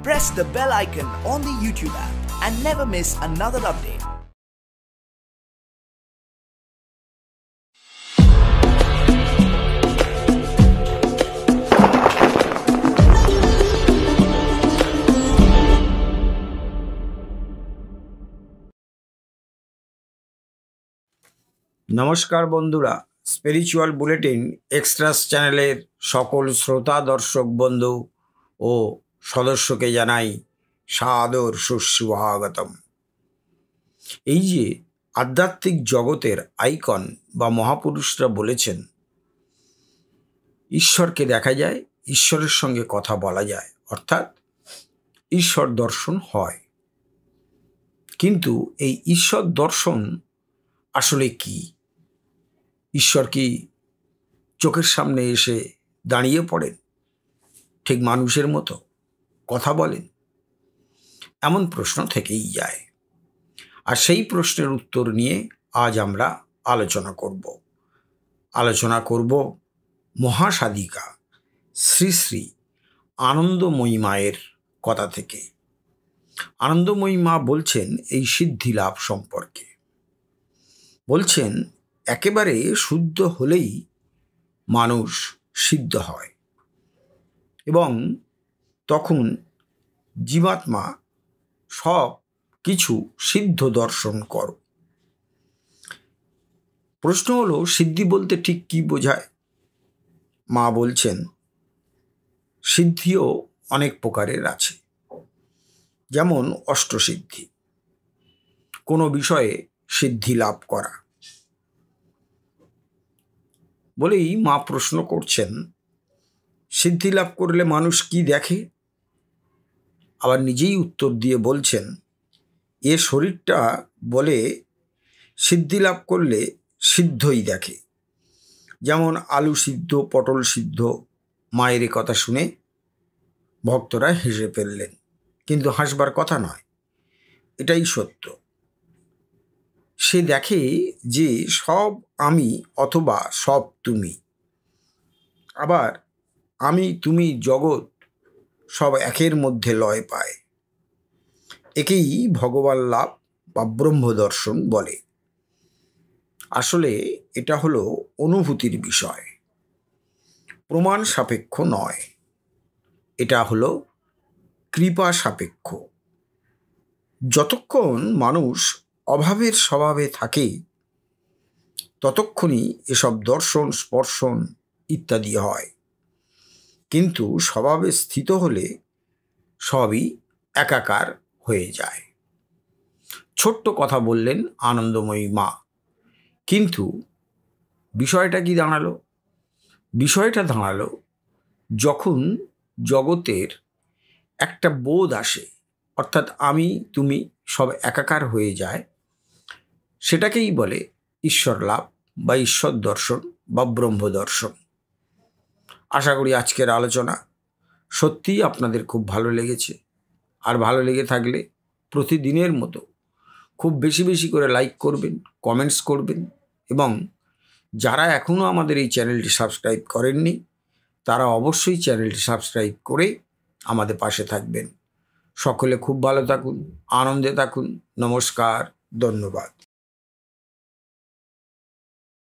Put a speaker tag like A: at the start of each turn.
A: Press the bell icon on the YouTube app and never miss another update.
B: নমস্কার বন্ধুরা spiritual bulletin এক্সট্রাস চ্যানেলের সকল শ্রোতা দর্শক বন্ধু ও সদস্যকে জানাই সাদর সুস্বাগতম। এই যে আধ্যাত্মিক জগতের আইকন বা মহাপুরুষরা বলেছেন, ঈশ্বরকে দেখা যায়, ঈশ্বরের সঙ্গে কথা বলা যায়, অর্থাৎ ঈশ্বর দর্শন হয়। কিন্তু এই ঈশ্বর দর্শন আসলে কি? ঈশ্বর কি চোখের সামনে এসে দাঁড়িয়ে পড়েন, ঠিক মানুষের মতো? কথা বলেন এমন প্রশ্ন থেকেই যায়। আর সেই প্রশ্নের উত্তর নিয়ে আজ আমরা আলোচনা করব। আলোচনা করব মহাসাধিকা শ্রী শ্রী আনন্দময়ী মায়ের কথা থেকে। আনন্দময়ী মা বলছেন এই সিদ্ধি লাভ সম্পর্কে। বলছেন, একেবারে শুদ্ধ হলেই মানুষ সিদ্ধ হয়। এবং তখন জীবাত্মা সব কিছু সিদ্ধ দর্শন করো। প্রশ্ন হলো, সিদ্ধি বলতে ঠিক কি বোঝায়? মা বলছেন, সিদ্ধিও অনেক প্রকারের আছে। যেমন অষ্টসিদ্ধি, কোনো বিষয়ে সিদ্ধি লাভ করা। বলেই মা প্রশ্ন করছেন, সিদ্ধি লাভ করলে মানুষ কি দেখে? আবার নিজেই উত্তর দিয়ে বলছেন, এ শরীরটা বলে সিদ্ধি লাভ করলে সিদ্ধই দেখে। যেমন আলু সিদ্ধ, পটল সিদ্ধ, মায়ের কথা শুনে ভক্তরা হেসে ফেললেন। কিন্তু হাসবার কথা নয়, এটাই সত্য। সে দেখে যে সব আমি অথবা সব তুমি। আবার আমি তুমি জগৎ সব একের মধ্যে লয় পায়। একেই ভগবান লাভ বা ব্রহ্ম দর্শন বলে। আসলে এটা হলো অনুভূতির বিষয়। প্রমাণ সাপেক্ষ নয়। এটা হলো কৃপা সাপেক্ষ। যতক্ষণ মানুষ অভাবের স্বভাবে থাকে, ততক্ষণই এসব দর্শন, স্পর্শন ইত্যাদি হয়। কিন্তু স্বভাবে স্থিত হলে সবই একাকার হয়ে যায়। ছোট্ট কথা বললেন আনন্দময়ী মা। কিন্তু বিষয়টা কি দাঁড়াল? বিষয়টা দাঁড়াল যখন জগতের একটা বোধ আসে, অর্থাৎ আমি, তুমি সব একাকার হয়ে যায়, সেটাকেই বলে ঈশ্বর লাভ বা ঈশ্বর দর্শন বা ব্রহ্ম দর্শন আশা করি আজকের আলোচনা সত্যিই আপনাদের খুব ভালো লেগেছে। আর ভালো লেগে থাকলে প্রতিদিনের মতো খুব বেশি বেশি করে লাইক করবেন কমেন্টস করবেন এবং যারা এখনও আমাদের এই চ্যানেলটি সাবস্ক্রাইব করেননি, তারা অবশ্যই চ্যানেলটি সাবস্ক্রাইব করে আমাদের পাশে থাকবেন। সকলে খুব ভালো থাকুন, আনন্দে থাকুন, নমস্কার, ধন্যবাদ।